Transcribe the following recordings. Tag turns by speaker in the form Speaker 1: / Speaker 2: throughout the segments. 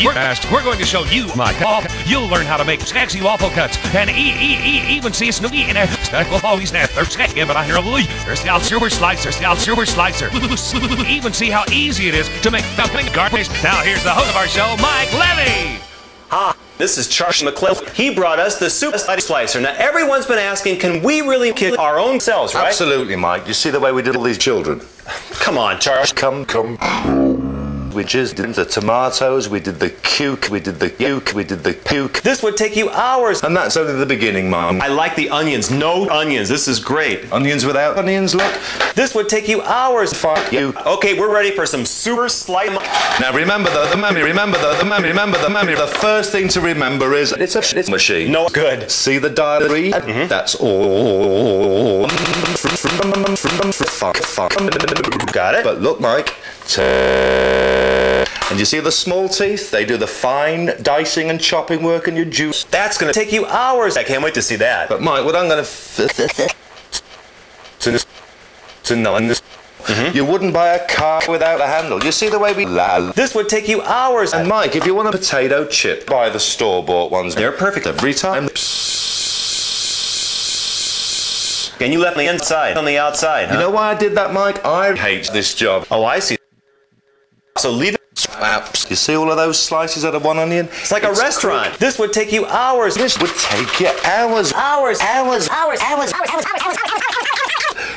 Speaker 1: you asked, we're going to show you, my dog. You'll learn how to make sexy waffle cuts and e e e even see snowy in a will always have their second, but I hear a there's the super slicer, the super slicer. even see how easy it is to make thumping garbage. Now here's the host of our show, Mike Levey.
Speaker 2: Hi, this is Charles McClellan. He brought us the Super Slicer. Now, everyone's been asking, can we really kill our own selves, right?
Speaker 3: Absolutely, Mike. You see the way we did all these children?
Speaker 2: Come on, Charles.
Speaker 3: Come, come. We just did the tomatoes, we did the cuke, we did the uke, we did the puke.
Speaker 2: This would take you hours.
Speaker 3: And that's only the beginning, Mom.
Speaker 2: I like the onions. No onions. This is great.
Speaker 3: Onions without onions, look.
Speaker 2: This would take you hours.
Speaker 3: Fuck you.
Speaker 2: Okay, we're ready for some super slime.
Speaker 3: Now remember though, the memory, remember though, the memory, remember the memory. The first thing to remember is it's a it's machine.
Speaker 2: No good.
Speaker 3: See the diary? Mm -hmm. That's all. Fuck, fuck.
Speaker 2: Got it.
Speaker 3: But look, Mike. And you see the small teeth? They do the fine dicing and chopping work in your juice.
Speaker 2: That's going to take you hours. I can't wait to see that.
Speaker 3: But Mike, what I'm going to... Mm-hmm. You wouldn't buy a car without a handle. You see the way we la.
Speaker 2: This would take you hours.
Speaker 3: And Mike, if you want a potato chip, buy the store-bought ones.
Speaker 2: They're perfect
Speaker 3: every time.
Speaker 2: And you left me inside on the outside. Huh?
Speaker 3: You know why I did that, Mike? I hate this job.
Speaker 2: Oh, I see. So leave it.
Speaker 3: You see all of those slices out of one onion?
Speaker 2: It's like it's a restaurant. Quick. This would take you hours.
Speaker 3: This would take you hours.
Speaker 2: Hours, hours, hours, hours, hours, hours, hours,
Speaker 3: hours.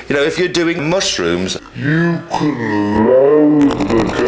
Speaker 3: You know, if you're doing mushrooms,
Speaker 4: you can load the garden